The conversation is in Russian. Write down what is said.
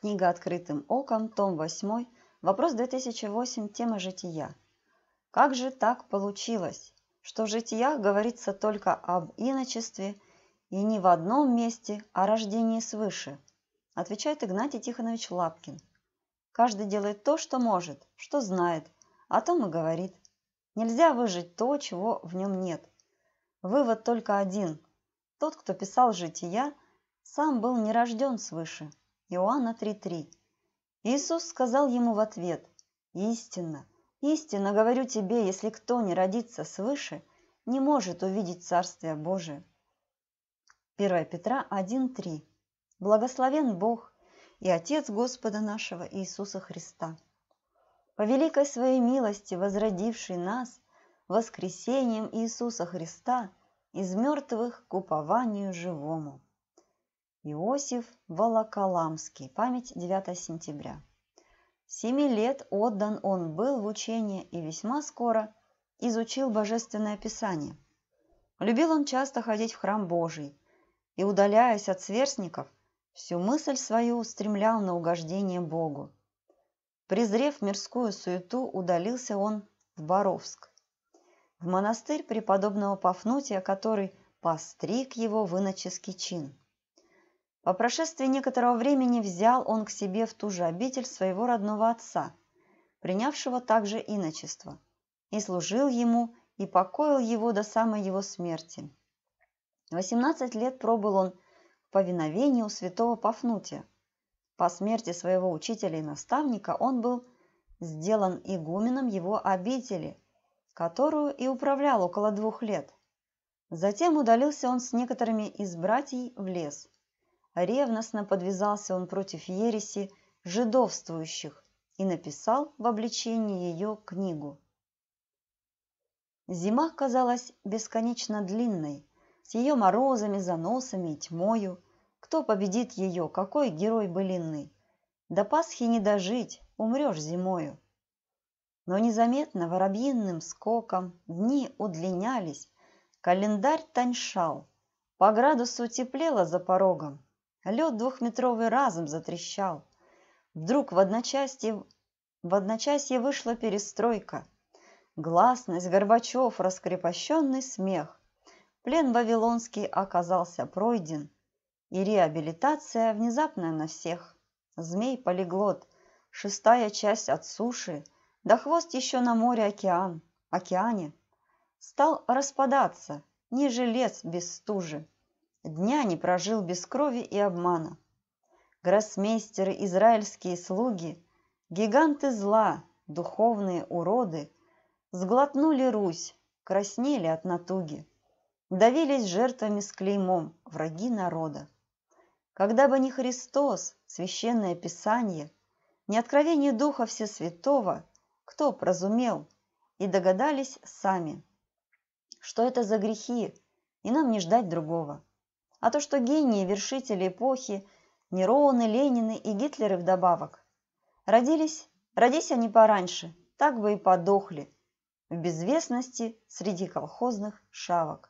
Книга «Открытым оком», том 8, вопрос 2008, тема «Жития». Как же так получилось, что в «Житиях» говорится только об иночестве и не в одном месте о рождении свыше? Отвечает Игнатий Тихонович Лапкин. Каждый делает то, что может, что знает, о том и говорит. Нельзя выжить то, чего в нем нет. Вывод только один. Тот, кто писал «Жития», сам был не рожден свыше. Иоанна 3.3. Иисус сказал ему в ответ, «Истинно, истинно говорю тебе, если кто не родится свыше, не может увидеть Царствие Божие». 1 Петра 1.3. Благословен Бог и Отец Господа нашего Иисуса Христа, по великой своей милости возродивший нас воскресением Иисуса Христа из мертвых к упованию живому. Иосиф Волоколамский. Память 9 сентября. Семи лет отдан он был в учение и весьма скоро изучил Божественное Писание. Любил он часто ходить в храм Божий и, удаляясь от сверстников, всю мысль свою устремлял на угождение Богу. Презрев мирскую суету, удалился он в Боровск, в монастырь преподобного Пафнутия, который постриг его в иноческий чин. По прошествии некоторого времени взял он к себе в ту же обитель своего родного отца, принявшего также иночество, и служил ему и покоил его до самой его смерти. Восемнадцать лет пробыл он в повиновении у святого Пафнутия. По смерти своего учителя и наставника он был сделан игуменом его обители, которую и управлял около двух лет. Затем удалился он с некоторыми из братьев в лес – ревностно подвязался он против ереси жидовствующих и написал в обличении ее книгу. Зима казалась бесконечно длинной, с ее морозами, заносами и тьмою. Кто победит ее, какой герой былинный? До Пасхи не дожить, умрешь зимою. Но незаметно воробьиным скоком дни удлинялись, календарь тоньшал, по градусу теплело за порогом, Лед двухметровый разом затрещал. Вдруг в одночасье, в одночасье вышла перестройка. Гласность, Горбачев, раскрепощенный смех. Плен вавилонский оказался пройден, и реабилитация внезапная на всех. Змей-полиглот, шестая часть от суши, да хвост еще на море океан, океане. Стал распадаться, не жилец без стужи. Дня не прожил без крови и обмана. Гроссмейстеры, израильские слуги, Гиганты зла, духовные уроды, Сглотнули Русь, краснели от натуги, Давились жертвами с клеймом враги народа. Когда бы не Христос, священное Писание, Не откровение Духа Всесвятого, Кто прозумел и догадались сами, Что это за грехи, и нам не ждать другого. А то, что гении, вершители эпохи, Нероны, Ленины и Гитлеры вдобавок, родились, родись они пораньше, так бы и подохли в безвестности среди колхозных шавок.